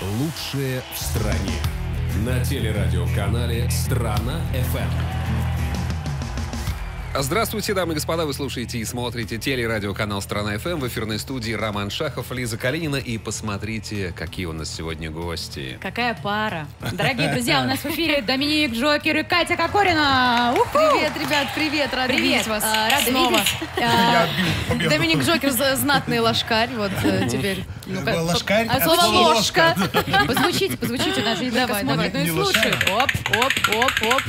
Лучшее в стране. На телерадиоканале «Страна FM. Здравствуйте, дамы и господа. Вы слушаете и смотрите телерадиоканал «Страна ФМ» в эфирной студии Роман Шахов, Лиза Калинина. И посмотрите, какие у нас сегодня гости. Какая пара. Дорогие друзья, у нас в эфире Доминик Джокер и Катя Кокорина. Уху! Привет, ребят, привет, рада Привет, видеть вас а, рада снова. видеть. А, Доминик Джокер знатный лошкарь, вот э, теперь. Ложкарь От от слова слова ложка. Позвучите, позвучите, нас не Давай, давай. и Не слушают. Оп, оп, оп, оп.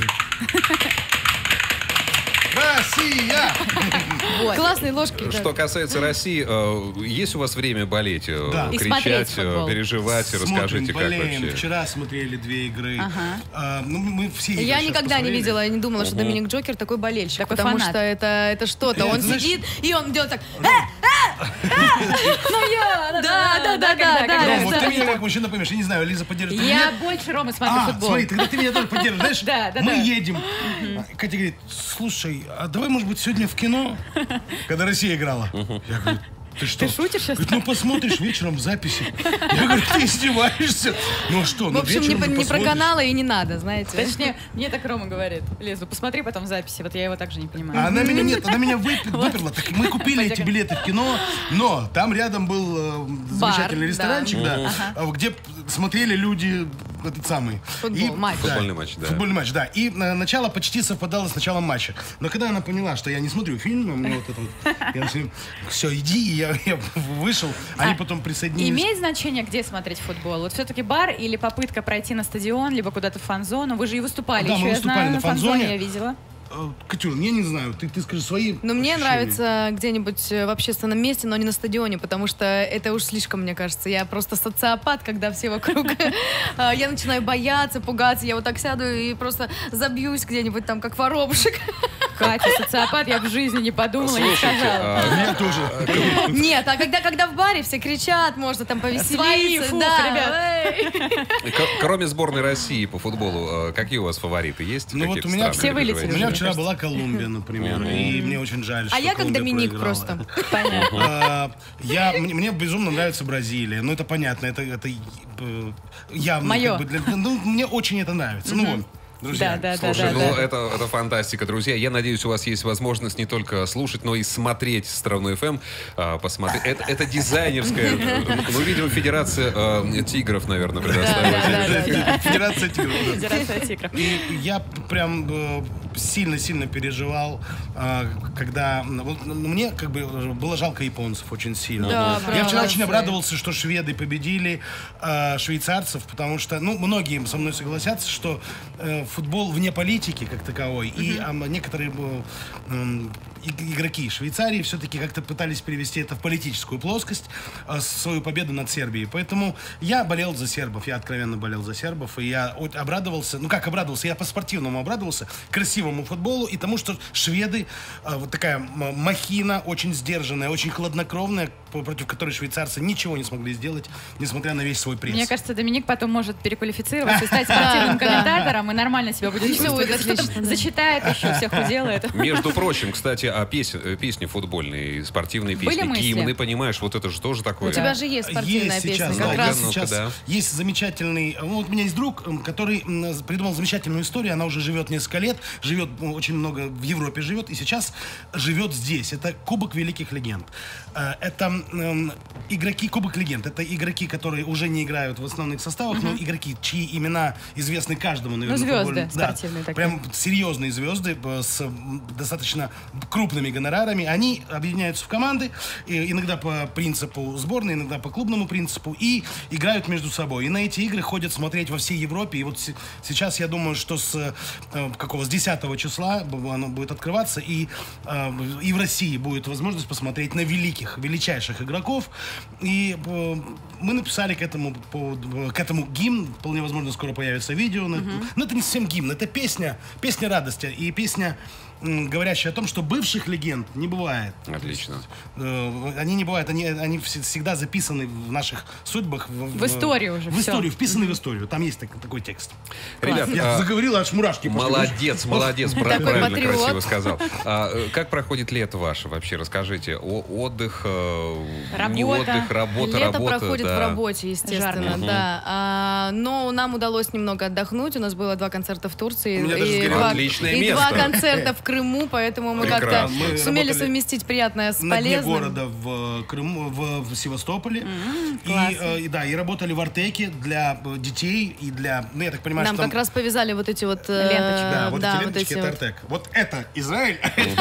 Россия! Вот. Классные ложки. да. Что касается России, э, есть у вас время болеть, э, Да. И смотреть кричать, футбол. э, переживать? Смотрим, Расскажите, как болеем. вообще? Вчера смотрели две игры. Ага. А, ну, мы все игры Я сейчас никогда не посмотрели. видела, я не думала, что Доминик Джокер такой болельщик. Такой потому фанат. что это, это что-то. Э, Он знаешь- сидит, и он делает так. «Э, э, э». Ну я, Да, да, да, да, да. Ром, вот ты меня как мужчина поймешь. Я не знаю, Лиза поддержит или Я нет. больше Рома смотрю А, футбол. смотри, тогда ты меня тоже поддержишь. Знаешь, Да, да, мы да. едем. Катя говорит, слушай, а давай, может быть, сегодня в кино? Когда Россия играла. Я говорю, ты что? Ты шутишь сейчас? Говорит, ну посмотришь вечером в записи. Я говорю, ты издеваешься? Ну что, В ну общем, не, по- ты не про каналы и не надо, знаете. Точнее, мне так Рома говорит. Лиза, посмотри потом записи. Вот я его также не понимаю. А она меня нет, она меня выпер- выперла. Так мы купили эти билеты в кино, но там рядом был э, замечательный ресторанчик, да, э, где смотрели люди этот самый. Футбол, матч. да, Футбольный матч, да. Футбольный матч, да. И э, начало почти совпадало с началом матча. Но когда она поняла, что я не смотрю фильм, а мне вот это вот, я все, иди, и я, я вышел. Они А, потом присоединились. Имеет значение, где смотреть футбол? Вот все-таки бар или попытка пройти на стадион, либо куда-то в фан-зону? Вы же и выступали Да, еще, мы я выступали знаю, на фан-зоне. я видела. Э, Катюр, я не знаю, ты, ты скажи свои Но мне ощущения. нравится где-нибудь э, в общественном месте, но не на стадионе, потому что это уж слишком, мне кажется. Я просто социопат, когда все вокруг. А, Я начинаю бояться, пугаться. Я вот так сяду и просто забьюсь где-нибудь там, как воробушек. Катя, социопат, я в жизни не подумала, не сказала. а, Меня тоже. Нет, а когда, когда в баре все кричат, можно там повеселиться. Свои, фух, да, ребят. кроме сборной России по футболу, э, какие у вас фавориты есть? Ну, вот у меня все вы вылетели вчера была Колумбия, например, и мне очень жаль, что А я как Доминик просто. Понятно. А, Я, мне, безумно нравится Бразилия. Ну, это понятно, это, это э, явно. Для- ну, мне очень это нравится. Ну, вот, друзья. Да, да, да, Слушай, да, ну да. это, это фантастика, друзья. Я надеюсь, у вас есть возможность не только слушать, но и смотреть страну ФМ. а, посмотреть. Это, это дизайнерская. Ну, видимо, Федерация э, тигров, наверное, предоставила. Да, да, да, да. Федерация тигров. да. Федерация тигров. И я прям э, сильно-сильно переживал, э, когда вот, ну, мне как бы было жалко японцев очень сильно. Да, я вчера очень обрадовался, что шведы победили э, швейцарцев, потому что, ну, многие со мной согласятся, что э, футбол вне политики как таковой, и а, некоторые игроки Швейцарии все-таки как-то пытались перевести это в политическую плоскость, э, свою победу над Сербией. Поэтому я болел за сербов, я откровенно болел за сербов, и я обрадовался, ну как обрадовался, я по-спортивному обрадовался, красивому футболу и тому, что шведы, э, вот такая махина, очень сдержанная, очень хладнокровная, против которой швейцарцы ничего не смогли сделать, несмотря на весь свой пресс. Мне кажется, Доминик потом может переквалифицироваться и стать спортивным комментатором и нормально себя будет чувствовать. зачитает еще, всех уделает. Между прочим, кстати, о пес- э, песни футбольные, спортивные Были песни, мысли? гимны, понимаешь, вот это же тоже такое. У тебя же есть спортивная Есть песня, сейчас, как да, раз. ну-ка, сейчас да. есть замечательный, ну, вот у меня есть друг, который придумал замечательную историю, она уже живет несколько лет, живет м, очень много в Европе живет, и сейчас живет здесь. Это Кубок Великих Легенд. Э, Это игроки Кубок Легенд, это игроки, которые уже не играют в основных составах, но игроки, чьи имена известны каждому, наверное. Ну, звезды футбольным. Да, спортивные такие. Прям серьезные звезды э, с достаточно крупными гонорарами, они объединяются в команды, иногда по принципу сборной, иногда по клубному принципу, и играют между собой. И на эти игры ходят смотреть во всей Европе. И вот се- сейчас я думаю, что с э, какого, с 10 числа оно будет открываться, и, э, и в России будет возможность посмотреть на великих, величайших игроков. И э, мы написали к этому, к этому гимн, вполне возможно, скоро появится видео. на- Но это не совсем гимн, это песня, песня радости и песня м, говорящая о том, что оживших легенд не бывает. Отлично. Э, Они не бывают, они, они вс- всегда записаны в наших судьбах. В историю уже, В всё. историю, вписаны в историю. Там есть так- такой текст. Ребят, Я а, заговорил, аж мурашки пошли. Молодец, молодец, правильно, патриот. красиво сказал. А, э, как проходит лето ваше вообще? Расскажите. О, отдых, э, не Работа. отдых, работа, Лето работа. проходит да. в работе, естественно, да. А, но нам удалось немного отдохнуть. У нас было два концерта в Турции У меня даже и, Отличное и место. два концерта в Крыму, поэтому мы Прекрасно. как-то сумели совместить приятное с на полезным. города в э, Крыму, в, в Севастополе. и, классно. э, и да, и работали в Артеке для э, детей и для, ну я так понимаю, Нам что там- как раз повязали вот эти вот... Ленточки. Да, вот эти ленточки, это вот. Артек. Вот это Израиль, а это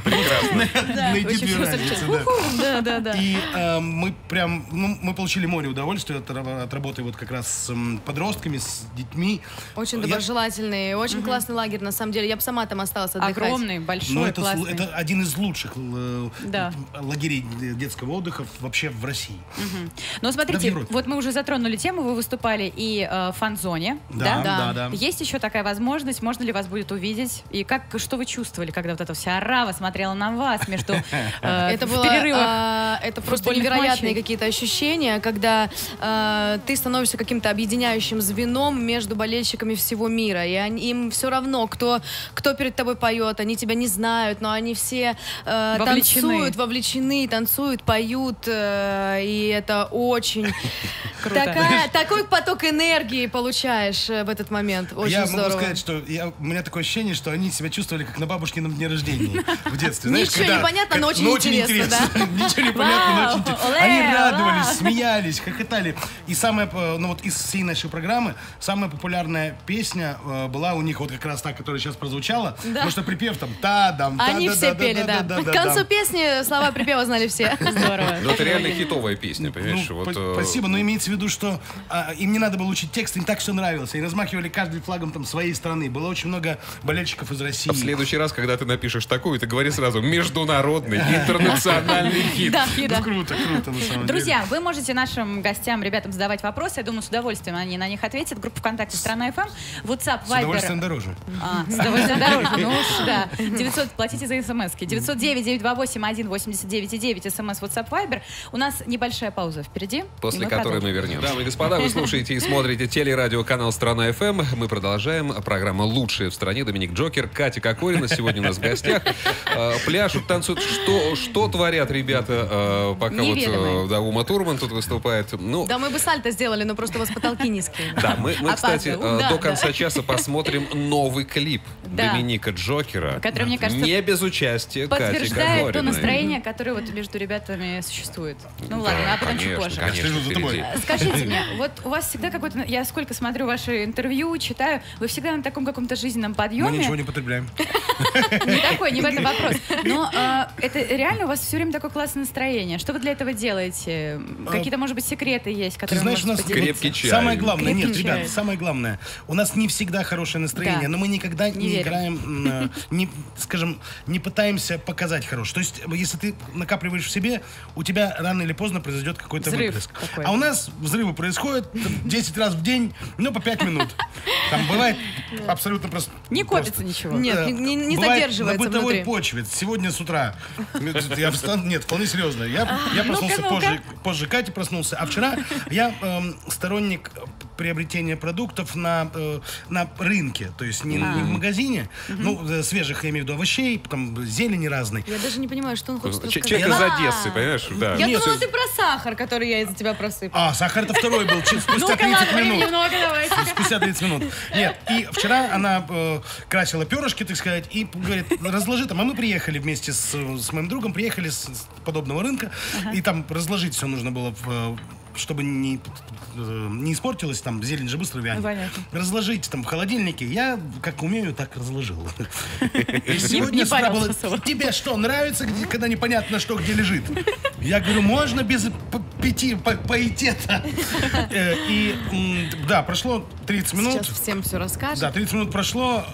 получилось. да. Да, да, да. И э, мы прям, ну, мы получили море удовольствия от, ра- от работы вот как раз с подростками, с детьми. Очень доброжелательный, очень классный лагерь, на самом деле. Я бы сама там осталась отдыхать. Огромный, большой, Ну, это, классный. это один из лучших э, Да. лагерей детского отдыха вообще в России. Ну, Да, в смотрите, Европе. вот мы уже затронули тему, вы выступали и э, в фан-зоне, да? да, да. Есть еще такая возможность, можно ли вас будет увидеть? И как, что вы чувствовали, когда вот эта вся орава смотрела на вас между э, Это в было, перерывах? а, это просто невероятные матчей? какие-то ощущения, когда а, ты становишься каким-то объединяющим звеном между болельщиками всего мира, и они- им все равно, кто кто перед тобой поет, они тебя не знают, но они все э, Вовлечены. танцуют, вовлечены, танцуют, поют, э, и это очень Круто. такая такой поток энергии получаешь э, в этот момент, очень я здорово. могу сказать, что я, у меня такое ощущение, что они себя чувствовали как на бабушкином дне рождения в детстве. Знаешь, Ничего когда- не понятно, но очень интересно, Ничего не понятно, но очень интересно. Они радовались, смеялись, хохотали. И самая, э, ну вот из всей нашей программы, самая популярная песня э, была у них вот как раз та, которая сейчас прозвучала. Потому что припев там та-дам, Они все пели, да. К концу песни слова припева знали все. Здорово. Ну, это реально хитовая песня, понимаешь? Спасибо, но имеется в виду, что им не надо было учить текст, им так все нравилось. И размахивали каждый флагом там своей страны. Было очень много болельщиков из России. В следующий раз, когда ты напишешь такую, ты говори сразу международный, интернациональный хит. Да, да. круто, круто, на самом. Друзья, вы можете нашим гостям, ребятам задавать вопросы. Я думаю, с удовольствием они на них ответят. Группа ВКонтакте «Страна ФМ». WhatsApp, С удовольствием Viber. дороже. А, с удовольствием дороже. Ну уж, да. 900, платите за смс-ки. 909-928-189-9, смс, WhatsApp, Viber. У нас небольшая пауза впереди. После мы которой мы продолжим. вернемся. Дамы и господа, вы слушаете и смотрите телерадиоканал «Страна ФМ». Мы продолжаем. Программа «Лучшая в стране». Доминик Джокер, Катя Кокорина сегодня у нас в гостях. Э, Пляшут, танцуют. Что, что творят ребята, э, пока вот Неведомые. э, да, Ума Турман тут выступает. Ну, Да мы бы сальто сделали, но просто у вас потолки низкие. Да, мы, мы, кстати, э, Да, до конца часа посмотрим новый клип Да. Доминика Джокера. Который, мне кажется, Не без участия Кати Подтверждает то Кокориной. настроение, которое вот между ребятами существует. Ну ладно, Да, а потом чуть позже. конечно, за тобой. Скажите мне, вот у вас всегда какой-то... Я сколько смотрю ваши интервью, читаю, вы всегда на таком каком-то жизненном Мы подъеме. ничего не потребляем. Не такой, не в этом вопрос. Но а, это реально у вас все время такое классное настроение. Что вы для этого делаете? Какие-то, может быть, секреты есть, Ты которые знаешь, вы у нас? Крепкий чай. Самое главное, нет, ребят, самое главное, у нас не всегда хорошее настроение, но мы никогда Не играем, э, не, скажем, не пытаемся показать хорошее. То есть, э, если ты накапливаешь в себе, у тебя рано или поздно произойдет какой-то Взрыв выплеск. какой-то. А у нас взрывы происходят там, 10 раз в день, ну, по 5 минут. Там бывает абсолютно просто... Не копится просто. ничего. Нет, Э, не- не- задерживается на бытовой внутри. почве. Сегодня с утра. Я встан- Нет, вполне серьезно. Я, я проснулся ну-ка. позже, позже Кати проснулся. А вчера я эм, сторонник приобретения продуктов на, э, на рынке. То есть не, не в магазине. Ну, э, свежих, я имею в виду, овощей, там, зелени разной. Я даже не понимаю, что он хочет Ч- рассказать. Человек из А, Одессы, понимаешь? Да. Я Нет, думала, всё- ты про сахар, который я из-за тебя просыпал. А, сахар это второй был, чуть спустя Ну-ка, 30 ладно, минут. немного давайте. Спустя 30 минут. Нет, и вчера она э, красила перышки, так сказать, и говорит, разложи там. А мы приехали вместе с, с моим другом, приехали с, с подобного рынка, и там разложить все нужно было в, э, чтобы не, э, не испортилось, там зелень же быстро вянет. Понятно. Разложить там в холодильнике. Я как умею, так разложил. И сегодня с утра было, тебе что, нравится, когда непонятно, что где лежит? Я говорю, можно без пяти по- поэтета? Э, И да, прошло 30 минут. Сейчас всем все расскажешь. Да, 30 минут прошло.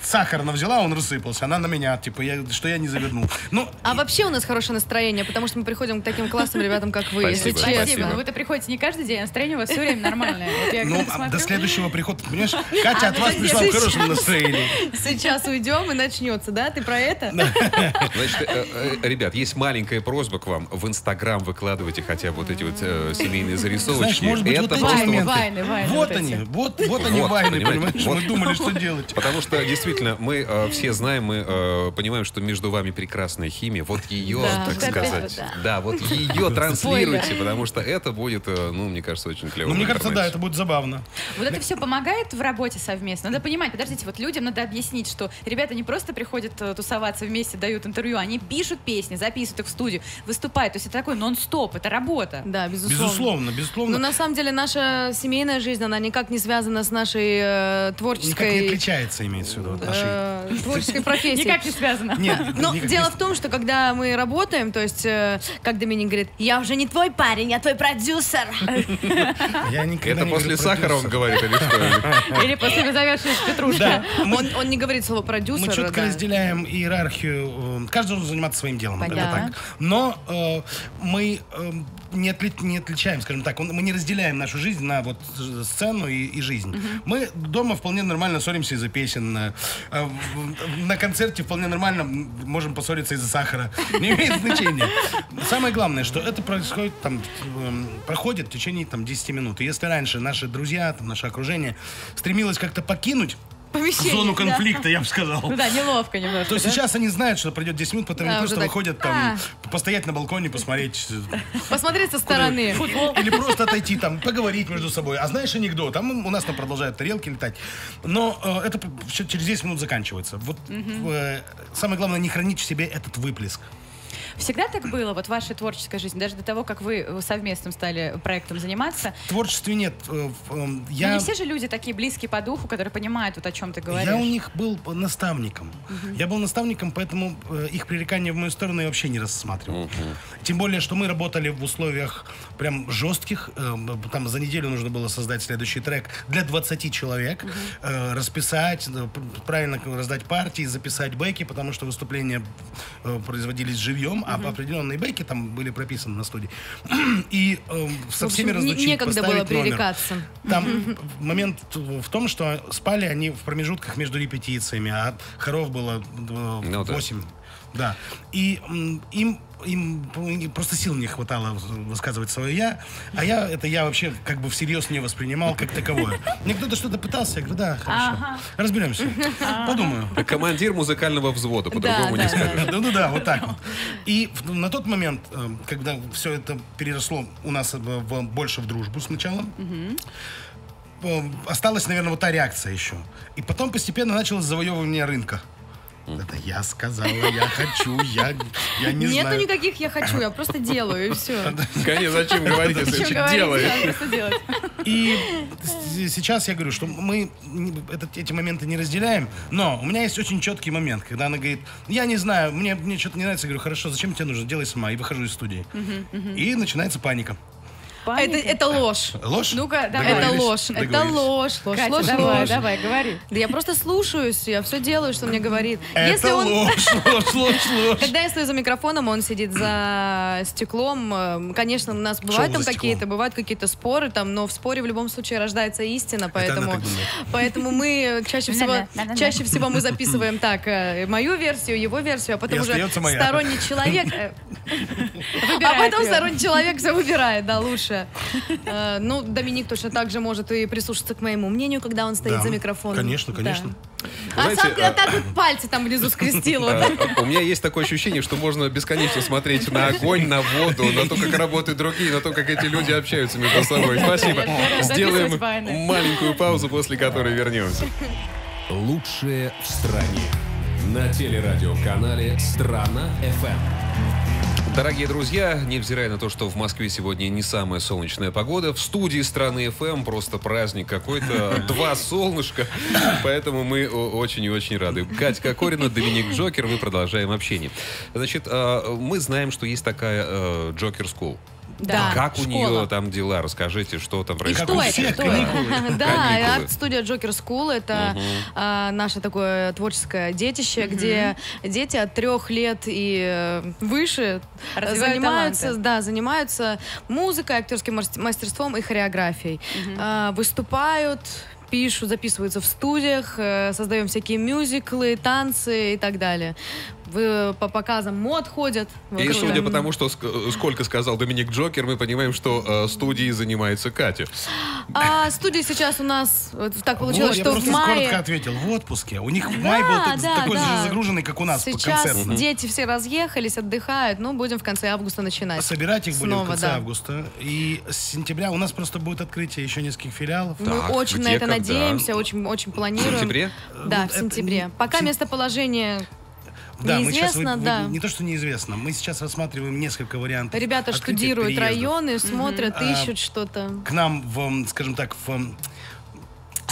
Э, сахар она взяла, он рассыпался. Она на меня, типа, я, что я не завернул. Ну, А вообще у нас хорошее настроение, потому что мы приходим к таким классным ребятам, как вы, если Спасибо, честно. Спасибо. Но вы-то приходите не каждый день, а настроение у вас все время нормальное. Вот я ну, а смотрю- до следующего прихода, понимаешь, Катя от вас пришла в хорошем настроении. Сейчас уйдем и начнется, да? Ты про это? Значит, э, э, ребят, есть маленькая просьба к вам. В Инстаграм выкладывайте хотя бы вот эти вот э, семейные зарисовочки. Знаешь, может быть, Это вот эти просто Вайны, моменты. вайны, вайны Вот вот они, вот, вот они Вот, вайны, понимаешь? Мы думали, что делать. Потому что действительно мы э, все знаем, мы э, понимаем, что между вами прекрасная химия. Вот ее, Да, так сказать. да. Да, вот ее транслируйте, потому что это будет, э, ну, мне кажется, очень клево. Ну, мне кажется, да, это будет забавно. Вот это все помогает в работе совместно. Надо понимать, подождите, вот людям надо объяснить, что ребята не просто приходят э, тусоваться вместе, дают интервью, они пишут песни, записывают их в студию, выступают. То есть это такой нон-стоп, это работа. Да, безусловно. Безусловно, Но безусловно. на самом деле наша семейная жизнь, она никак не связана с нашей э, Никак не творческой, отличается, имеется в виду, нашей... э, творческой профессией. Никак не связано. Нет, Но никак дело в том, что когда мы работаем, то есть, э, как Доминик говорит, я уже не твой парень, я твой продюсер. Это после сахара он говорит или что? Или после завязшей петрушки. Да, Он, не говорит слово продюсер. Мы четко разделяем иерархию. э, Каждый должен заниматься своим делом. Но мы не, отли- не отличаем, скажем так, он- мы не разделяем нашу жизнь на вот э, сцену и, и жизнь. Мы дома вполне нормально ссоримся из-за песен. э, э, в- На концерте вполне нормально можем поссориться из-за сахара. Не имеет значения. Самое главное, что это происходит там, эм, проходит в течение там 10 минут. И если раньше наши друзья, там, наше окружение стремилось как-то покинуть Помещение, зону да. конфликта, я бы сказал. Ну да, неловко немножко. То да? сейчас они знают, что пройдет 10 минут, потом Да, просто так, выходят там, постоять на балконе, посмотреть. Посмотреть со стороны. Или просто отойти там, поговорить между собой. А знаешь анекдот? Там у нас там продолжают тарелки летать. Но э, это через 10 минут заканчивается. Вот э, самое главное, не хранить в себе этот выплеск. Всегда так было, вот в вашей творческой жизни, даже до того, как вы совместным стали проектом заниматься. В творчестве нет. э, э, Но Я... не все же люди такие близкие по духу, которые понимают, вот о чем ты говоришь. Я у них был наставником. Я был наставником, поэтому э, их пререкание в мою сторону я вообще не рассматривал. Тем более, что мы работали в условиях прям жестких. Э, там за неделю нужно было создать следующий трек для 20 человек, э, расписать, э, правильно раздать партии, записать бэки, потому что выступления э, производились живьем, а определенные бэки там были прописаны на студии. И э, со всеми общем, не- разлучить, некогда было поставить номер. пререкаться. Там момент в том, что спали они в промежутках между репетициями, а хоров было э, Ну да. 8. Да. И м, им им просто сил не хватало высказывать свое я, а я это я вообще как бы всерьез не воспринимал как таковое. Мне кто-то что-то пытался, я говорю, да, хорошо, разберемся, подумаю. Командир музыкального взвода, по-другому Да, не да, скажешь. Да, ну да, вот так вот. И на тот момент, э, когда все это переросло у нас в- в- больше в дружбу сначала, э, осталась, наверное, вот та реакция еще. И потом постепенно началось завоевывание рынка. Это я сказала, я хочу, я, я не Нету знаю. никаких я хочу, я просто делаю, и все. Конечно, зачем говорить, если человек делает? делать. И сейчас я говорю, что мы этот- эти моменты не разделяем, но у меня есть очень четкий момент, когда она говорит, я не знаю, мне, мне что-то не нравится, я говорю, хорошо, зачем тебе нужно, делай сама, и выхожу из студии. И начинается паника. Это, Паника. это ложь. Ложь? Ну-ка, давай. Это ложь. Это ложь, ложь, Катя, ложь, давай, ложь. давай, говори. Да я просто слушаюсь, я все делаю, что мне говорит. Это Если он, ложь, ложь, ложь, ложь. когда я стою за микрофоном, он сидит за стеклом. э, Конечно, у нас бывают там какие-то, бывают какие-то споры, там, но в споре в любом случае рождается истина, поэтому, поэтому мы чаще всего, чаще всего мы записываем так э, мою версию, его версию, а потом уже сторонний человек, э, а потом сторонний человек все выбирает, да, лучше. Э, Ну, Доминик точно так же может и прислушаться к моему мнению, когда он стоит Да, за микрофоном. конечно, Да. конечно. А Знаете, сам а- так вот пальцы там внизу скрестил. А, У меня есть такое ощущение, что можно бесконечно смотреть на огонь, на воду, на то, как работают другие, на то, как эти люди общаются между собой. Спасибо. Сделаем маленькую паузу, после которой вернемся. Лучшее в стране. На телерадиоканале «Страна FM. Дорогие друзья, невзирая на то, что в Москве сегодня не самая солнечная погода, в студии Страны FM просто праздник какой-то, два солнышка, поэтому мы очень и очень рады. Катя Кокорина, Доминик Джокер, мы продолжаем общение. Значит, э, мы знаем, что есть такая э, Joker School. Да. Как у школа. нее там дела? Расскажите, что там И происходит. что у это? Кто это? Да, арт-студия Joker School это а, наше такое творческое детище, где дети от трех лет и э, выше Развивают занимаются, таланты. да, занимаются музыкой, актерским мас- мастерством и хореографией. А, выступают пишут, записываются в студиях, э, создаем всякие мюзиклы, танцы и так далее. В- по показам мод ходят. Вот И судя по тому, что ск- сколько сказал Доминик Джокер, мы понимаем, что э, студией занимается Катя. А студия сейчас у нас вот так Вот, получилось, я что в просто мае... коротко ответил. В отпуске. У них май был так- да, такой да. же загруженный, как у нас, по Сейчас концертно. дети все разъехались, отдыхают, ну, будем в конце августа начинать. Собирать их будем в Снова, конце да. августа. И с сентября у нас просто будет открытие еще нескольких филиалов. Мы Так, очень на где, это когда? надеемся, очень, очень В планируем. сентябре? Да, Ну, в сентябре. Пока местоположение Да, мы сейчас неизвестно, вы- вы- да. не то, что неизвестно, мы сейчас рассматриваем несколько вариантов. Ребята штудируют переездов. районы, смотрят, А, ищут что-то. К нам, в, скажем так, в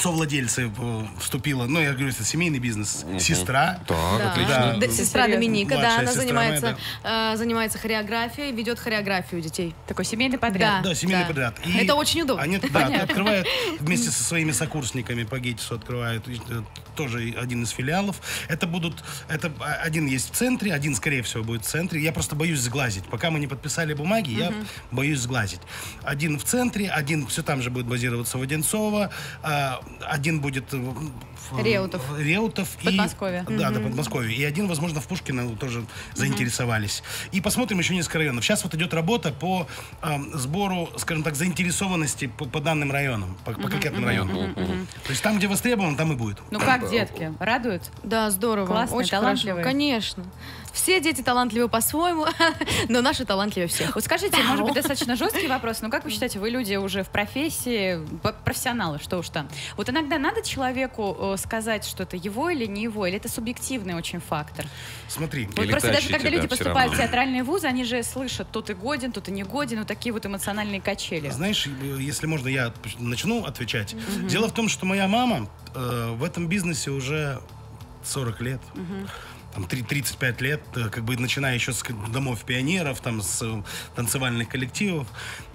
совладельцы э, вступила, ну, я говорю, это семейный бизнес, сестра. Так, Да. отлично. Д- Сестра. Доминика, да, она сестра занимается, э, занимается хореографией, ведет хореографию детей. Такой семейный подряд. Да, семейный Да. подряд. Это очень удобно. Они да, открывают вместе со своими сокурсниками по ГИТИСу открывают э, тоже один из филиалов. Это будут, это а, один есть в центре, один, скорее всего, будет в центре. Я просто боюсь сглазить. Пока мы не подписали бумаги, я боюсь сглазить. Один в центре, один все там же будет базироваться в Одинцово, а, один будет э, в- Реутов. в- Реутов и Подмосковье. Да, да, Подмосковье. И один, возможно, в Пушкино тоже заинтересовались. И посмотрим еще несколько районов. Сейчас вот идет работа по эм, сбору, скажем так, заинтересованности по, по данным районам, по, по конкретным районам. То есть там, где востребован, там и будет. Ну как, детки, радуют? Да, здорово. Классные, очень талантливые. хорошо. Конечно. Все дети талантливы по-своему, но наши талантливее всех. Вот скажите, может быть, достаточно жесткий вопрос, но как вы считаете, вы люди уже в профессии, профессионалы, что уж там. Вот иногда надо человеку э, сказать, что это его или не его, или это субъективный очень фактор? Смотри, Вот просто даже когда да, люди поступают в театральные вузы, они же слышат, тут и годен, тут и не годен, вот такие вот эмоциональные качели. Знаешь, э, если можно, я начну отвечать. Дело в том, что моя мама э, в этом бизнесе уже 40 лет. Там, три- 35 лет, э, как бы начиная еще с домов пионеров, там, с э, танцевальных коллективов.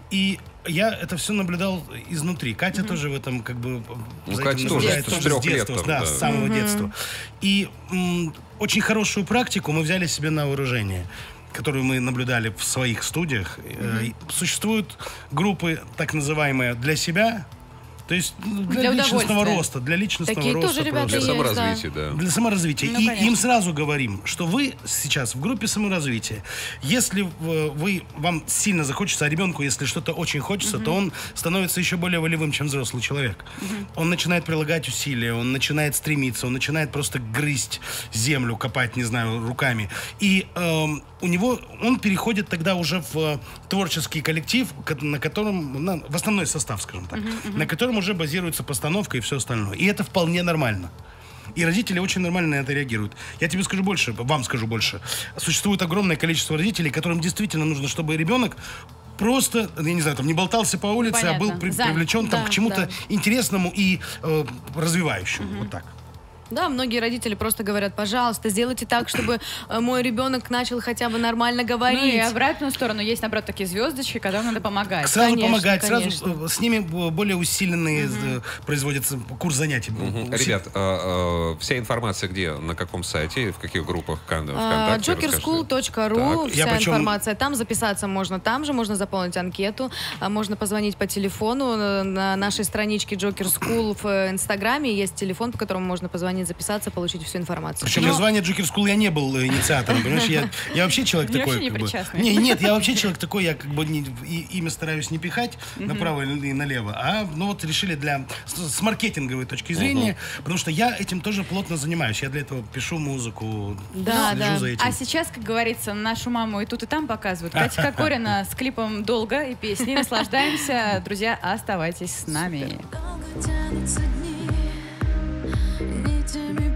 И я это все наблюдал изнутри. Катя тоже в этом как бы Ну, за Катя этим тоже с тоже трех лет детства, там, да, да. с самого детства. И м, очень хорошую практику мы взяли себе на вооружение которую мы наблюдали в своих студиях. Э, и Существуют группы, так называемые, для себя, то есть ну, для, Для личностного роста, для личностного Такие роста. тоже ребята Для саморазвития, да. Для саморазвития. Ну, и конечно. им сразу говорим, что вы сейчас в группе саморазвития. Если вы, вам сильно захочется, а ребенку, если что-то очень хочется, то он становится еще более волевым, чем взрослый человек. Он начинает прилагать усилия, он начинает стремиться, он начинает просто грызть землю, копать, не знаю, руками. И эм, у него, он переходит тогда уже в э, творческий коллектив, ко- на котором, на- в основной состав, скажем так, на котором уже базируется постановка и все остальное. И это вполне нормально. И родители очень нормально на это реагируют. Я тебе скажу больше, вам скажу больше. Существует огромное количество родителей, которым действительно нужно, чтобы ребенок просто, я не знаю, там не болтался по улице, а был Понятно. при- Занят. привлечен там, Да, к чему-то да. интересному и э, развивающему. Вот так. Да, многие родители просто говорят, пожалуйста, сделайте так, чтобы э, мой ребенок начал хотя бы нормально Ну и говорить. обратную сторону есть, наоборот, такие звездочки, которым надо помогать. Сразу конечно, помогать, конечно. сразу э, с ними э, более усиленные э, производится курс занятий. Уси- Ребят, а, а, вся информация где, на каком сайте, в каких группах Кон- А, ВКонтакте? расскажите. jokerschool.ru, вся Я причем- информация. Там записаться можно, там же можно заполнить анкету, а можно позвонить по телефону. э, На нашей страничке Joker School в э, Инстаграме есть телефон, по которому можно позвонить, записаться, получить всю информацию. Причем Ну, название Joker School я не был э, инициатором, понимаешь? Я, я вообще человек Я такой. вообще не как бы-. Не, нет, я вообще человек такой, я как бы не- и- имя стараюсь не пихать направо и налево, а ну вот решили для с, с маркетинговой точки зрения, потому что я этим тоже плотно занимаюсь. Я для этого пишу музыку, Да, слежу да. за этим. А сейчас, как говорится, нашу маму и тут, и там показывают. Катя Кокорина с клипом «Долго» и песней. Наслаждаемся. Друзья, оставайтесь с нами. Долго тянутся дни to me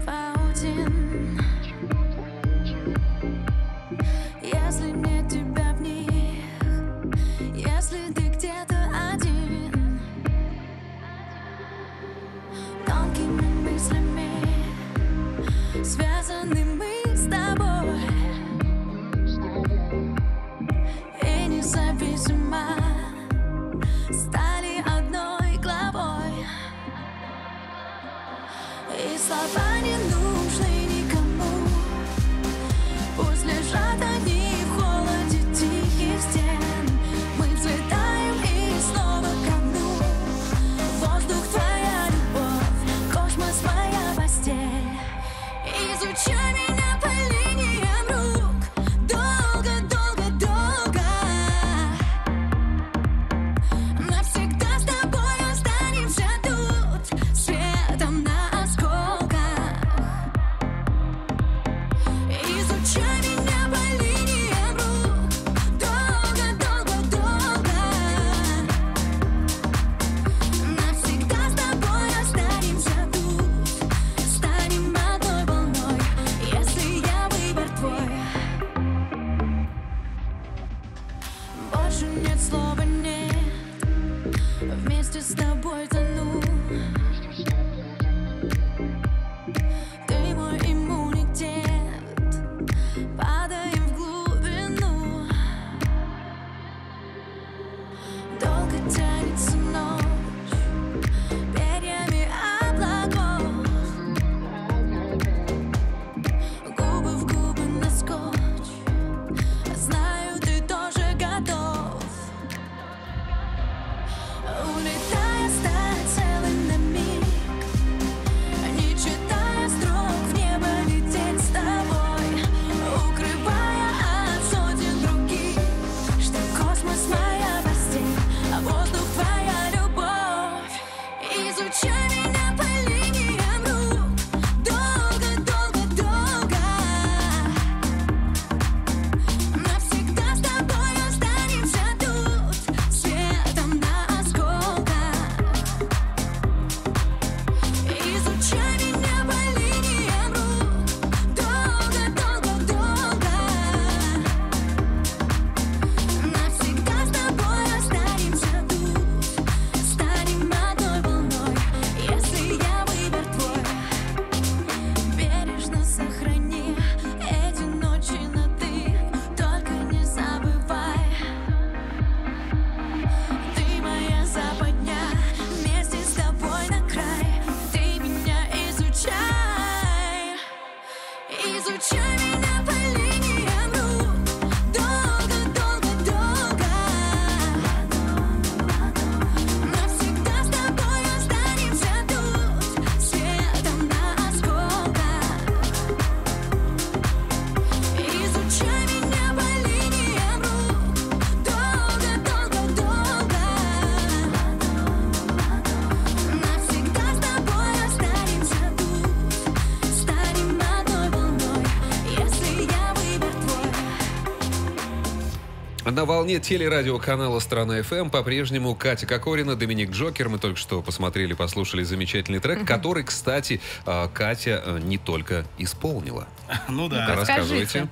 На волне телерадиоканала «Страна ФМ» по-прежнему Катя Кокорина, Доминик Джокер. Мы только что посмотрели, послушали замечательный трек, который, кстати, а, Катя а, не только исполнила. Ну да. Рассказывайте.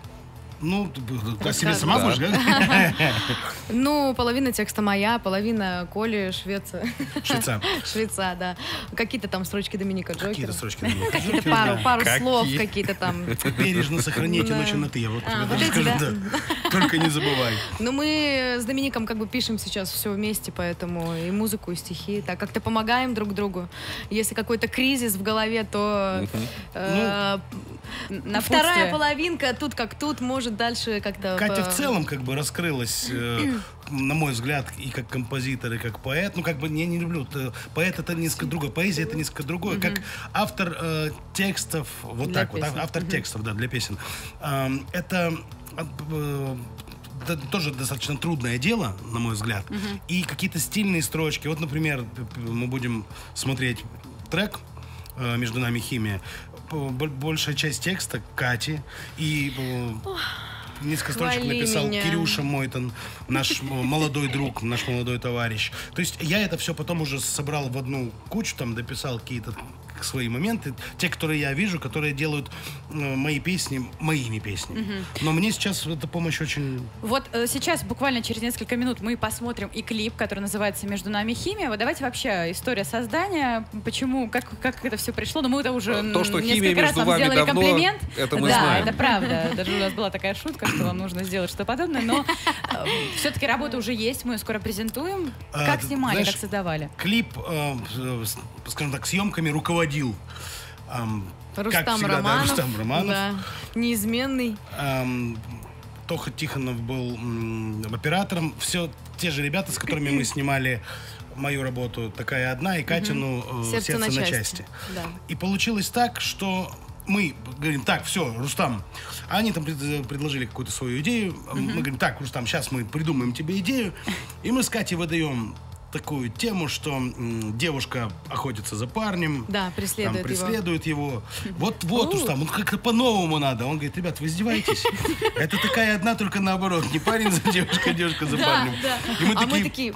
Ну, ты себе сама Да. будешь говорить? Ну, половина текста моя, половина Коли, Швеция. Швейцар. Швеца, да. Какие-то там строчки Доминика Джокера. Какие-то строчки. Доминика Джокера, пару, да. пару слов какие-то там. Бережно сохрани эти Да. ночи на ты. Я вот А, тебе скажу, да. да. Только не забывай. Ну, мы с Домиником как бы пишем сейчас все вместе, поэтому и музыку, и стихи, так как-то помогаем друг другу. Если какой-то кризис в голове, то э, Напутствие. вторая половинка тут как тут может дальше как-то... Катя по- в целом как бы раскрылась, э, на мой взгляд, и как композитор, и как поэт. Ну, как бы я не люблю. э, Поэт это несколько другое, поэзия это несколько другое. Как автор э, текстов, вот Для так вот, песен. а- автор текстов, да, для песен. Эм, это э, да, тоже достаточно трудное дело, на мой взгляд. И какие-то стильные строчки. Вот, например, мы будем смотреть трек э, «Между нами химия». Большая часть текста Кати и э, несколько строчек Хвали написал меня. Кирюша Мойтон, наш м- молодой друг, наш молодой товарищ. То есть я это все потом уже собрал в одну кучу, там дописал какие-то свои моменты, те, которые я вижу, которые делают э, мои песни моими песнями. Но мне сейчас эта помощь очень... Вот э, сейчас, буквально через несколько минут, мы посмотрим и клип, который называется «Между нами химия». Вот давайте вообще история создания, почему, как, как это все пришло. Ну, мы это уже То, что химия раз между вам вами сделали давно, комплимент. это мы да, знаем. это правда. Даже у нас была такая шутка, что вам нужно сделать что подобное. Но все-таки работа уже есть, мы ее скоро презентуем. Как снимали, знаешь, как создавали? Клип, э, э, скажем так, съемками руководил как Рустам всегда, да, Романов. Рустам Романов. Да. Неизменный. Ам, Тоха Тихонов был м, оператором. Все те же ребята, с которыми мы снимали мою работу «Такая одна» и Катину э, Сердце, на, части. Да. И получилось так, что мы говорим, так, все, Рустам. А они там пред- предложили какую-то свою идею. Мы говорим, так, Рустам, сейчас мы придумаем тебе идею. И мы с Катей выдаем такую тему, что м, девушка охотится за парнем. Да, преследует там, его. преследует его. Вот, вот, Рустам, вот как-то по-новому надо. Он говорит, ребят, вы издеваетесь? Это такая одна, только наоборот. Не парень за девушкой, а девушка за парнем. И мы а такие,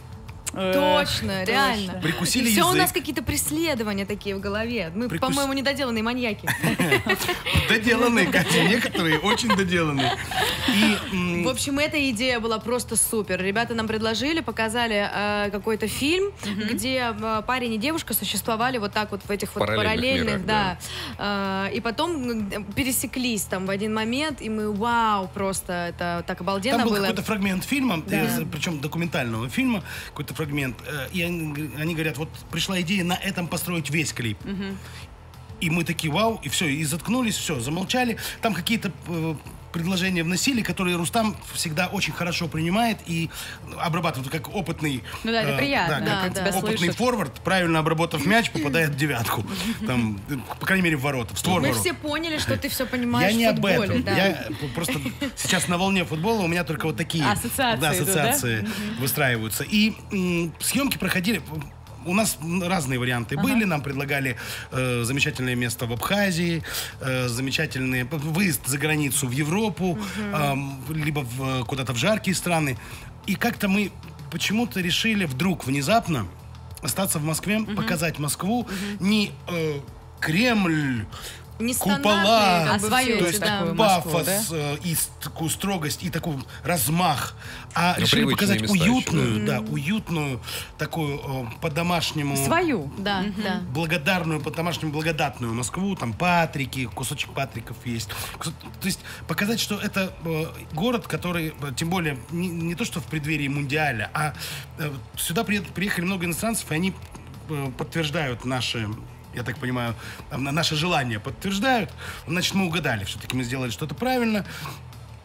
точно, реально. Прикусили все у нас какие-то преследования такие в голове. Мы, по-моему, недоделанные маньяки. доделанные, Катя, некоторые очень доделанные. В общем, эта идея была просто супер. Ребята нам предложили, показали э, какой-то фильм, где э, парень и девушка существовали вот так вот в этих вот параллельных да. Э, и потом пересеклись там в один момент, и мы, вау, просто это так обалденно Там был было. какой-то фрагмент фильма, э, причем документального фильма, какой-то фрагмент. Э, И они, они говорят, вот пришла идея на этом построить весь клип. И мы такие, вау, и все, и заткнулись, все, замолчали. Там какие-то э, предложения вносили, которые Рустам всегда очень хорошо принимает и обрабатывает, как опытный... Ну да, это э, приятно, да, как да, тебя опытный слышат. форвард, правильно обработав мяч, попадает в девятку. Там, по крайней мере, в ворота, в створ Мы ворот. все поняли, что ты все понимаешь Я не об этом. да. Я просто сейчас на волне футбола у меня только вот такие Ассоциации да, идут, да? ассоциации выстраиваются. И съемки проходили. У нас разные варианты были. Нам предлагали э, замечательное место в Абхазии, э, замечательный выезд за границу в Европу, эм, либо в, куда-то в жаркие страны. И как-то мы почему-то решили вдруг внезапно остаться в Москве, показать Москву. Не э, Кремль, купола, А свою то есть да. да. Москву, пафос да? э, и такую строгость и такой размах, а Ну, решили показать места еще, уютную, да, уютную такую э, по-домашнему Свою. Да, да. благодарную, по-домашнему благодатную Москву, там Патрики, кусочек Патриков есть. То есть показать, что это э, город, который, тем более, не, не то что в преддверии Мундиаля, а э, сюда при- приехали много иностранцев, и они э, подтверждают наши я так понимаю, на- наше желание подтверждают, значит, мы угадали, все-таки мы сделали что-то правильно.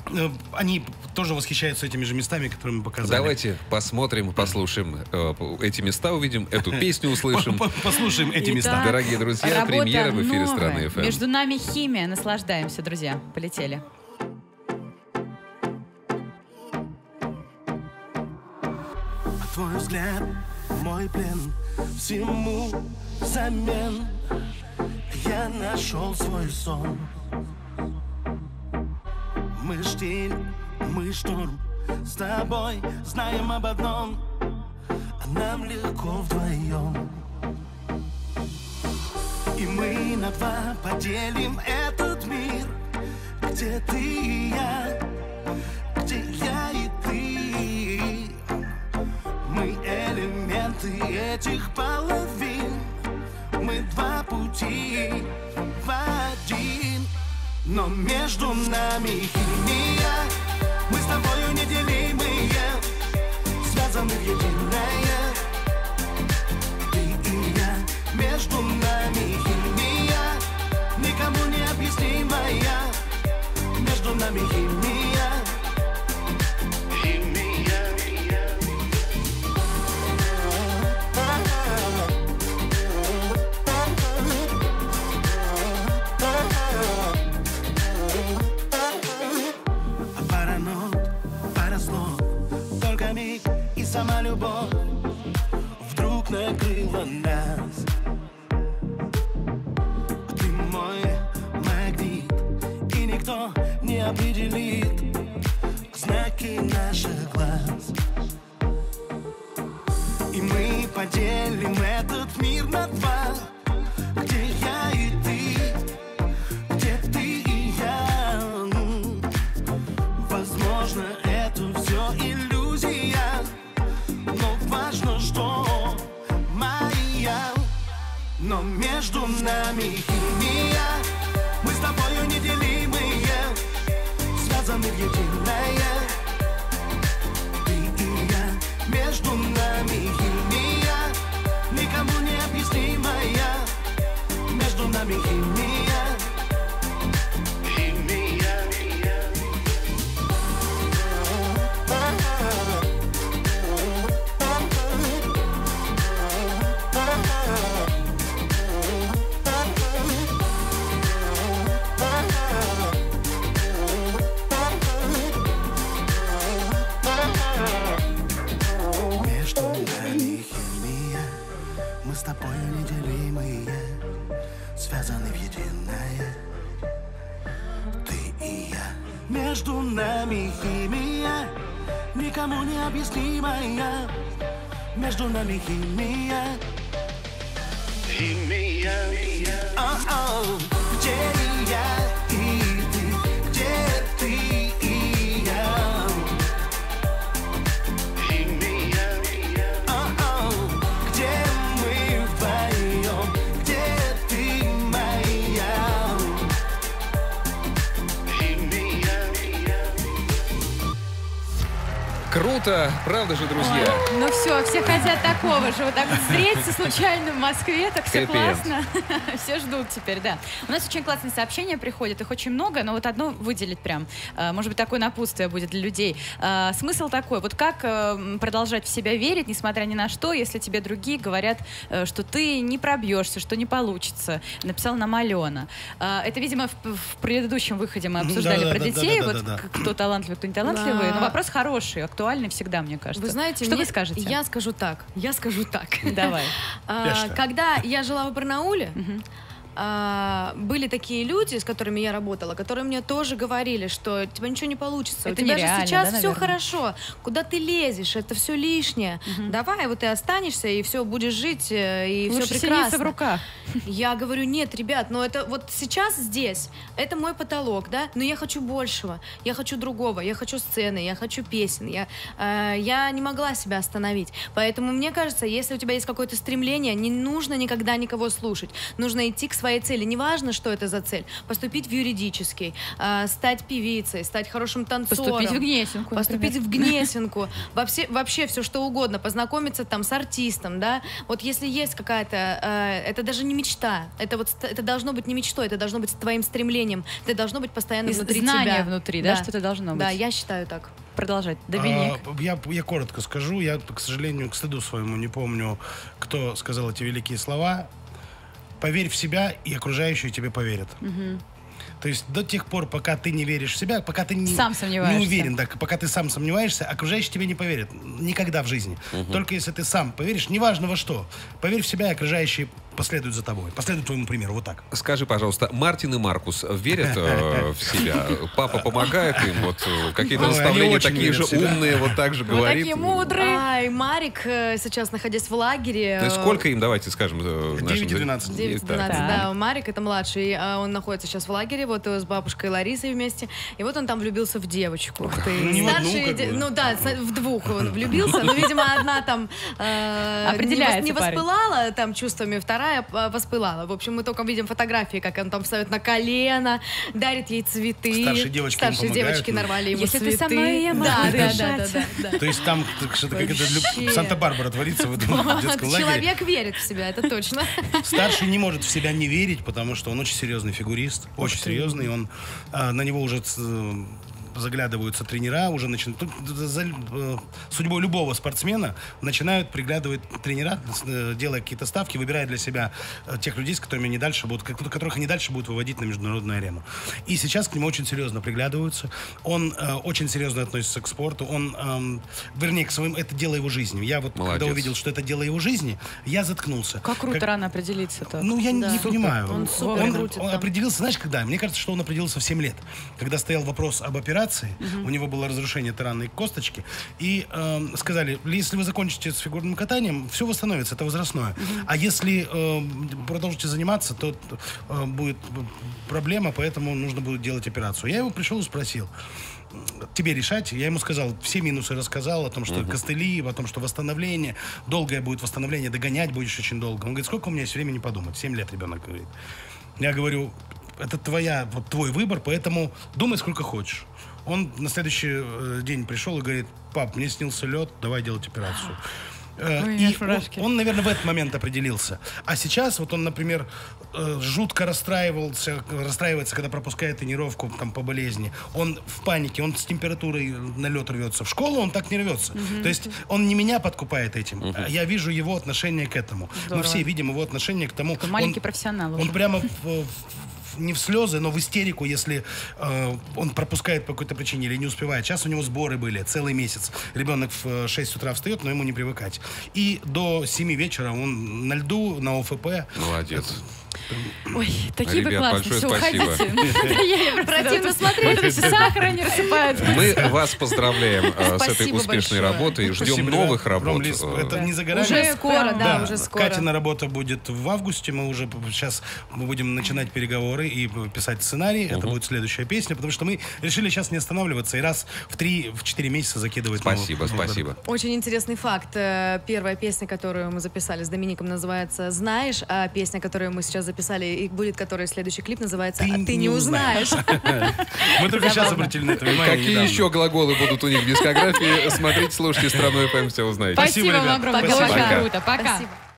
Э, Они тоже восхищаются этими же местами, которые мы показали. Давайте посмотрим, послушаем э, эти места, увидим, эту песню услышим. По- по- Послушаем эти Итак, места. Дорогие друзья, премьера в эфире новая. «Страны ФМ». Между нами химия. Наслаждаемся, друзья. Полетели. А твой взгляд, мой плен, всему замен Я нашел свой сон. Мы штиль, мы шторм С тобой знаем об одном. А нам легко вдвоем. И мы на два поделим этот мир. Где ты и я элементы этих половин Мы два пути в один. Но между нами химия. Мы с тобою неделимые Связаны в единое. Ты и я Между нами химия Никому не объяснимая. Между нами Химия определит Знаки наших глаз. И мы поделим этот мир на два. Где я и ты Где ты и я? Возможно, это все иллюзия. Но важно, что моя. Но между нами химия Связаны в единое Ты и я Между нами химия Никому не объяснимая. Между нами химия никому не объяснимая. Между нами химия. Химия. О-о. Где Круто, правда же, друзья? Ну все, все хотят такого же. Вот так вот встретиться случайно в Москве, так все Happy классно. Все ждут теперь, да. У нас очень классные сообщения приходят, их очень много, но вот одно выделить прям. э, Может быть, такое напутствие будет для людей. Э, Смысл такой, вот как э, продолжать в себя верить, несмотря ни на что, если тебе другие говорят, что ты не пробьешься, что не получится. Написала нам Алена. Это, видимо, в предыдущем выходе мы обсуждали про детей, вот кто талантливый, кто не талантливый. Но вопрос хороший, актуальный всегда, мне кажется. Вы знаете, что мне- вы скажете? Я скажу так. Я скажу так. Давай. А. Когда я жила в Барнауле, а, были такие люди, с которыми я работала, которые мне тоже говорили, что у тебя ничего не получится. Это у тебя же сейчас да, все наверное? хорошо. Куда ты лезешь? Это все лишнее. Давай, вот ты останешься и все будешь жить э, и Лучше все прекрасно. в руках. Я говорю, нет, ребят, но это вот сейчас здесь, это мой потолок, да, но я хочу большего, я хочу другого, я хочу сцены, я хочу песен, я, э, я не могла себя остановить. Поэтому мне кажется, если у тебя есть какое-то стремление, не нужно никогда никого слушать, нужно идти к своей цели. Неважно, что это за цель, поступить в юридический, э, стать певицей, стать хорошим танцором. Поступить в Гнесинку, Поступить например. в Гнесинку, вообще, вообще все что угодно, познакомиться там с артистом, да. Вот если есть какая-то, э, это даже не мечта, это вот это должно быть не мечтой, это должно быть твоим стремлением, это должно быть постоянно И внутри знание тебя. внутри, да, что это должно Да, быть. я считаю так. Продолжать. Доминик. А, я, я коротко скажу. Я, к сожалению, к стыду своему не помню, кто сказал эти великие слова. Поверь в себя, и окружающие тебе поверят. То есть до тех пор, пока ты не веришь в себя, пока ты не, Сам сомневаешься. не уверен, да, пока ты сам сомневаешься, окружающие тебе не поверят. Никогда в жизни. Только если ты сам поверишь, неважно во что, поверь в себя, и окружающие последуют за тобой. Последуют твоему примеру. Вот так. Скажи, пожалуйста, Мартин и Маркус верят э, в себя? Папа помогает им? Вот э, какие-то наставления такие же умные, вот так же Вы говорит. такие мудрые. Ай, Марик э, сейчас, находясь в лагере... То есть сколько им, давайте скажем, э, нашим 9 и 12. 9-12, Так. да. Марик это младший, а он находится сейчас в лагере, вот с бабушкой Ларисой вместе. И вот он там влюбился в девочку. Ну, бы. Ну да, в двух он влюбился. Но, видимо, одна там э, Определяется не, воспылала там чувствами, вторая э, воспылала. В общем, мы только видим фотографии, как он там встает на колено, дарит ей цветы. Старшие девочки Старшие девочки нарвали ему Если ты цветы. со мной, я могу да, да, да, да, да. То есть там что-то как это Вообще. люб- Санта-Барбара творится в этом детском лагере. Человек верит в себя, это точно. Старший не может в себя не верить, потому что он очень серьезный фигурист, очень серьезный. Он а, на него уже заглядываются тренера, уже начинают тут за э, судьбой любого спортсмена начинают приглядывать тренера, э, делая какие-то ставки, выбирая для себя э, тех людей, с которыми они дальше будут, как- которых они дальше будут выводить на международную арену. И сейчас к нему очень серьезно приглядываются. Он э, очень серьезно относится к спорту. Он, эм, вернее, к своим, это дело его жизни. Я вот Молодец. когда увидел, что это дело его жизни, я заткнулся. Как круто рано определиться-то. Ну, я не- Да. не Супер. понимаю. Он супер он, он там. определился, знаешь, когда? Мне кажется, что он определился в 7 лет. Когда стоял вопрос об операции, у него было разрушение таранной косточки, и эм, сказали, если вы закончите с фигурным катанием, все восстановится, это возрастное. А если эм, продолжите заниматься, то э, будет проблема, поэтому нужно будет делать операцию. Я его пришел и спросил, тебе решать. Я ему сказал, все минусы рассказал, о том, что костыли, о том, что восстановление, долгое будет восстановление, догонять будешь очень долго. Он говорит, сколько у меня есть времени подумать? Семь лет ребенок говорит. Я говорю, это твоя, вот твой выбор, поэтому думай сколько хочешь. Он на следующий э, день пришел и говорит, пап, мне снился лед, давай делать операцию. Э, Ой, меня и он, он, наверное, в этот момент определился. А сейчас вот он, например, э, жутко расстраивался, расстраивается, когда пропускает тренировку там, по болезни. Он в панике, он с температурой на лед рвется. В школу он так не рвется. То есть он не меня подкупает этим. а Я вижу его отношение к этому. Мы все видим его отношение к тому. Такой маленький он- профессионал Он уже. прямо в- в- не в слезы, но в истерику, если э, он пропускает по какой-то причине или не успевает. Сейчас у него сборы были целый месяц. Ребенок в э, 6 утра встает, но ему не привыкать. И до 7 вечера он на льду, на ОФП. Молодец. Ой, такие вы Ребят, классные. большое Все, спасибо. уходите. Противно смотреть. Сахара не рассыпается. Мы вас поздравляем э, с этой успешной работой и ждем новых работ. Э, Это не за. Уже скоро, да, уже скоро. Катина работа будет в августе. Мы уже сейчас мы будем начинать переговоры и писать сценарий. Это будет следующая песня, потому что мы решили сейчас не останавливаться и раз в 3-4 месяца закидывать. Спасибо, спасибо. Очень интересный факт. Э, Первая песня, которую мы записали с Домиником, называется «Знаешь», а песня, которую мы сейчас записали, и будет который следующий клип, называется «А ты не узнаешь». Мы только сейчас обратили на это внимание. Какие еще глаголы будут у них в дискографии? Смотрите, слушайте страну FM, все узнаете. Спасибо вам огромное. Пока. круто. Пока. Спасибо.